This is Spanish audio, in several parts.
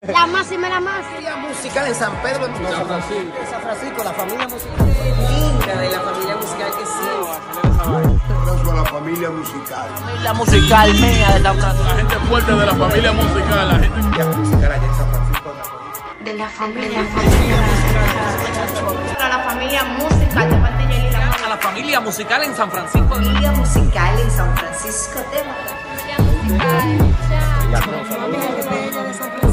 La máxima, la máxima. Familia musical en San Pedro, no, San Francisco. San Francisco, la familia musical. linda de la familia musical que sí. abrazo a la familia musical. La musical mía de San Francisco. La gente fuerte de la familia musical, la gente musical allá en San Francisco de la familia, A la familia musical de parte. A la familia musical en San Francisco. Familia musical en San Francisco de La familia musical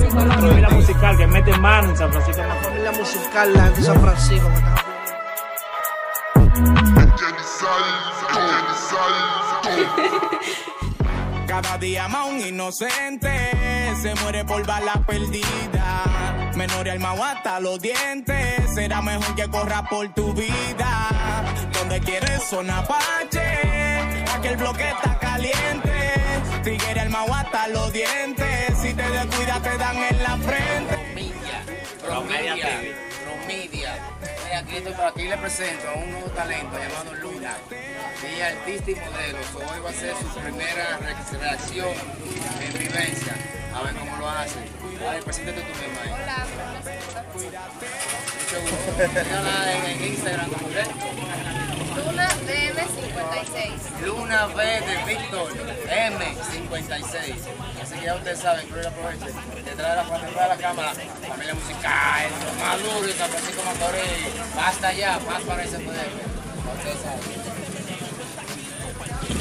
que mete mano en San Francisco Macorís. familia musical la de San Francisco. Cada día más un inocente se muere por bala perdida. Menor alma hasta los dientes. Será mejor que corra por tu vida. Donde quieres son Apache. Aquel bloque está caliente. Tigre alma hasta los dientes. Si te descuidas te dan en la frente. Promedia, Promedia. Mira, aquí, estoy, por aquí le presento a un nuevo talento llamado Luna. Ella es artista y modelo. So, hoy va a ser su primera re- reacción en vivencia. A ver cómo lo hace. A ver, preséntate tú misma ahí. Hola, Mucho gusto. En, en Instagram como que Luna DM56. Luna B de Víctor M56. Así que ya ustedes saben, pero aproveche. Detrás de la, detrás de la cámara, familia musical, lo más duro de San Francisco Macorís. Basta ya, más para ese poder. Ustedes saben.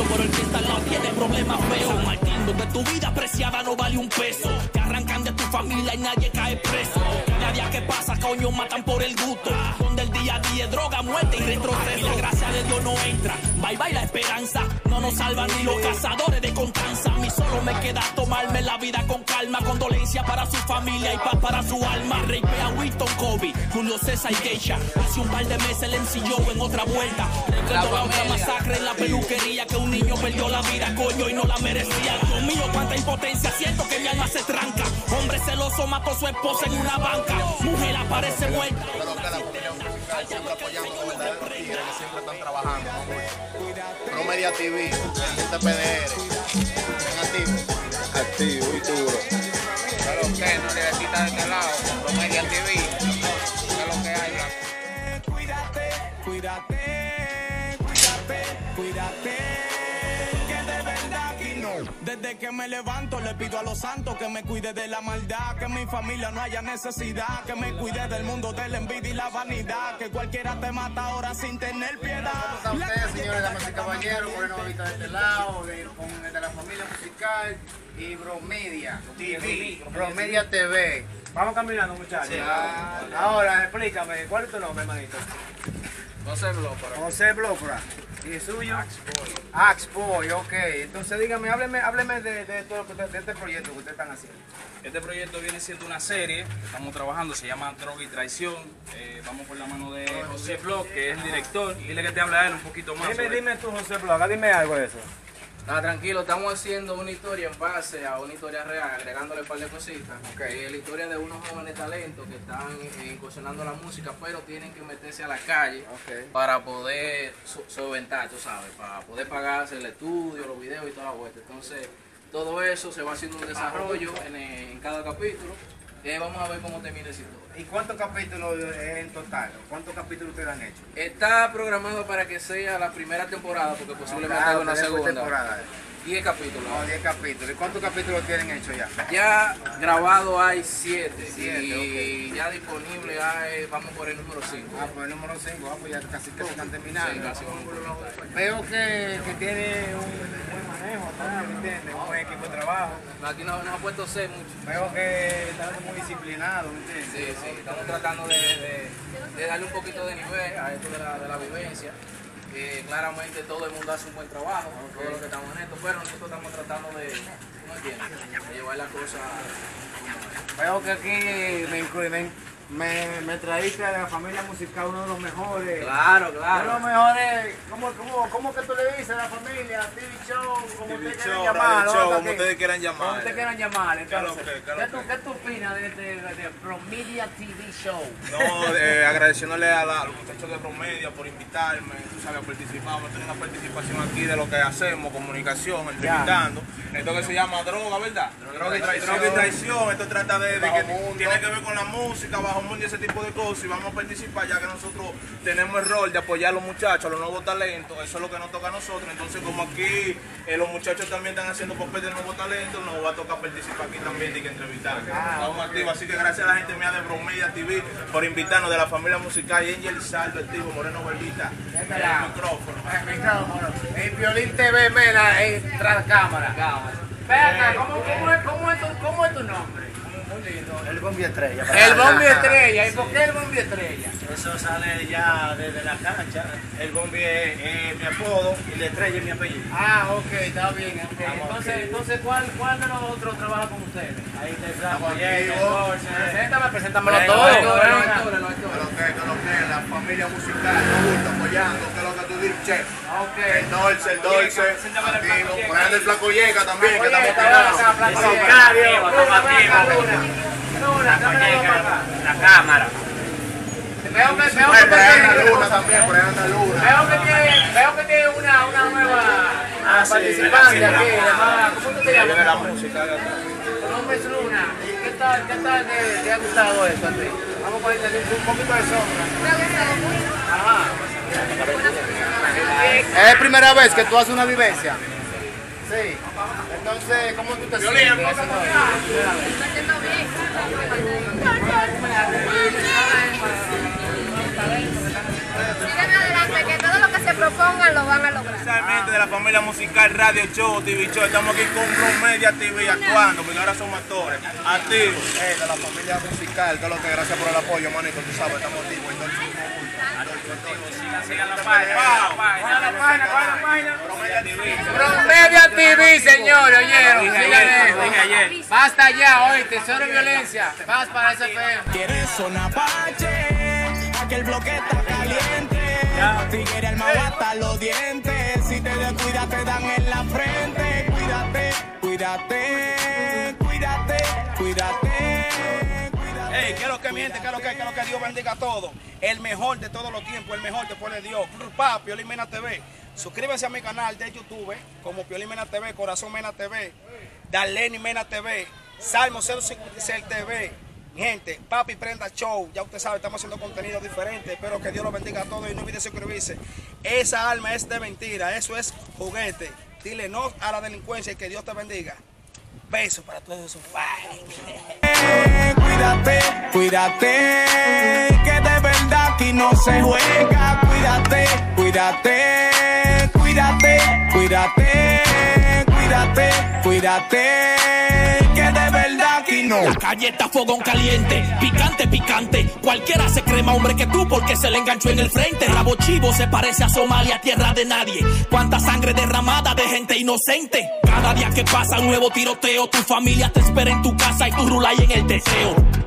Por el que está al lado tiene problemas feos. Martín, donde tu vida preciada no vale un peso. Te arrancan de tu familia y nadie cae preso. Cada día que pasa, coño, matan por el gusto. El día a día droga, muerte y retroceso. Y la gracia de Dios no entra. Bye bye la esperanza. No nos salvan ni los cazadores de contanza. A mí solo me queda tomarme la vida con calma. Condolencia para su familia y paz para su alma. Rapea Winston Kobe, Julio César y Geisha. Hace un par de meses le ensilló en otra vuelta. Recuerdo la masacre en la peluquería que un niño perdió la vida, coño, y no la merecía. Dios mío, cuánta impotencia, siento que mi alma se tranca. Hombre celoso mató a su esposa en una banca. Mujer aparece muerta. Siempre apoyando a los verdaderos tigres que siempre están trabajando. Promedia TV, gente PDR. Están activos. Activo y duro. Pero que no necesita de este lado, Promedia TV. ¿Qué es lo que hay? Cuídate, cuídate, cuídate, cuídate. Desde que me levanto le pido a los santos que me cuide de la maldad, que en mi familia no haya necesidad, que me cuide del mundo de la envidia y la vanidad, que cualquiera te mata ahora sin tener piedad. ¿Cómo están ustedes, señores, damas y caballeros? Moreno Babita de este lado, de, con, de la familia musical y Bromedia TV. Bromedia TV. Vamos caminando, muchachos. Ah, Ahora, explícame, ¿cuál es tu nombre, hermanito? José Blópora. José Blofra. ¿Y suyo? Axboy, ok. Entonces dígame, hábleme, hábleme de, de, todo de este proyecto que ustedes están haciendo. Este proyecto viene siendo una serie que estamos trabajando, se llama Droga y Traición. Eh, vamos por la mano de José Bloch, que es el director. Dile que te habla a él un poquito más. Dime, sobre- dime tú, José Bloga, dime algo de eso. Ah, tranquilo, estamos haciendo una historia en base a una historia real, agregándole un par de cositas. Eh, la historia de unos jóvenes talentos que están eh, incursionando la música, pero tienen que meterse a la calle para poder so- solventar, tú sabes, para poder pagarse el estudio, los videos y toda la vuelta. Entonces, todo eso se va haciendo un desarrollo en, en cada capítulo. Eh, vamos a ver cómo termina esa historia. ¿Y cuántos capítulos es en total? ¿Cuántos capítulos ustedes han hecho? Está programado para que sea la primera temporada, porque posiblemente Ah, haya una por segunda. temporada. 10 capítulos. No, 10 capítulos. ¿Y cuántos capítulos tienen hecho ya? Ya grabado hay 7 Siete, y ya disponible hay, vamos por el número 5. Ah, pues el número 5, ah, pues ya casi que se están terminando. Sí, por Veo que, que tiene un ¿me entiendes? Un buen equipo de trabajo. Aquí no nos ha puesto C mucho. Veo que están muy disciplinados, ¿me entiendes? Sí, sí, estamos tratando de, de- de darle un poquito de nivel a esto de la, de la vivencia. Que claramente todo el mundo hace un buen trabajo, todos los que estamos en esto, pero nosotros estamos tratando de, ¿no entiendes? de llevar la cosa. Veo que aquí me, incluye- me, me, traíste a la familia musical uno de los mejores. Claro, Uno de claro. los mejores. ¿Cómo, cómo, cómo que tú le dices a la familia? TV Show, como ustedes quieran llamar. Show, como ustedes quieran llamar. Como ustedes quieran llamar. Entonces, Claro que, claro ¿qué, tú, que. ¿qué tú opinas de, de, de, de Promedia TV Show? No, eh, agradeciéndole a, la- a los muchachos de Promedia por invitarme, tú sabes, a participar. Vamos a tener una participación aquí de lo que hacemos, comunicación, entrevistando. Esto que se llama droga, ¿verdad? Droga y traición. Droga y traición. Esto trata de, de que tiene que ver con la música, bajo mundo y ese tipo de cosas. Y vamos a participar ya que nosotros tenemos el rol de apoyar a los muchachos, a los nuevos talentos. Eso es lo que nos toca a nosotros. Entonces, como aquí eh, los muchachos también están haciendo papel de nuevos talentos, nos va a tocar participar aquí también y que entrevistar. Estamos activos. Así que gracias a la gente mía de Bromedia TV por invitarnos de la familia musical y Angel Saldo, el tipo Moreno Barbita. El micrófono. El micrófono. En Violín TV, mira, en tras cámara. Acá, ¿cómo, cómo, es, cómo, es tu, ¿cómo es tu nombre? El Bombi Estrella. El Bombi Estrella. ¿Y por qué el Bombi Estrella? Eso sale ya desde la cancha. El Bombi es, es mi apodo y la estrella es mi apellido. Ah, ok, está bien. Entonces, entonces ¿cuál, ¿cuál de los otros trabaja con ustedes? Ahí flaco, Estamos. Preséntame, preséntamelo Venga, todo. venga, venga. venga. Que lo que, que lo que, la familia musical, nos gusta apoyando, que es lo que tú dices, che. El Dolce, el Dolce, ejemplo, el Flaco Llega también, que estamos. La cámara. Veo que, veo que tiene, Luna también, por ahí anda Luna. veo que tiene, veo que tiene una, una nueva Ah, sí, participante sí, aquí. llamada- ¿Cómo tú te Viene la llamas? música de acá. Tu nombre es Luna. ¿Y ¿Qué tal, qué tal te, te ha gustado esto a ti? Vamos a ponerle un un poquito de sombra. Me ha gustado mucho. Ajá. ¿Es primera vez que tú haces una vivencia? Sí. Entonces, ¿cómo tú te sientes? haciendo eso? Me siento bien. Propongan lo van a lograr. Especialmente de la familia musical Radio Show, TV Show. Estamos aquí con Promedia TV actuando, porque ahora somos actores. Activos. Eh, de la familia musical, que lo que gracias por el apoyo, manito, tú sabes, estamos activos. Promedia TV. Promedia TV, señores, oyeron. Ayer. Basta ya, oíste, cero violencia. Vas para ese FM. Quieres zona Apache, aquel bloque está caliente. Tigre al hasta los dientes. Si te descuidas, te dan en la frente. Cuídate, cuídate, cuídate, cuídate. Ey, ¿qué es lo que miente? ¿Qué es lo que, qué es lo que Dios bendiga a todos? El mejor de todos los tiempos, el mejor después de Dios. Pa, Piolín Mena TV. Suscríbase a mi canal de YouTube como Piolín Mena TV, Corazón Mena TV, Darlene Mena TV, Salmo 056 TV. Gente, Papi Prenda Show, ya usted sabe, estamos haciendo contenido diferente. Espero que Dios lo bendiga a todos y no olvide suscribirse. Esa alma es de mentira, eso es juguete. Dile no a la delincuencia y que Dios te bendiga. Besos para todos esos. Bye. Cuídate, cuídate, que de verdad aquí no se juega. Cuídate, cuídate, cuídate, cuídate, cuídate, cuídate, La calle está fogón caliente, picante, picante. Cualquiera se crema hombre que tú porque se le enganchó en el frente. Rabo chivo se parece a Somalia, tierra de nadie. Cuánta sangre derramada de gente inocente. Cada día que pasa un nuevo tiroteo, tu familia te espera en tu casa y tú rulas en el deseo.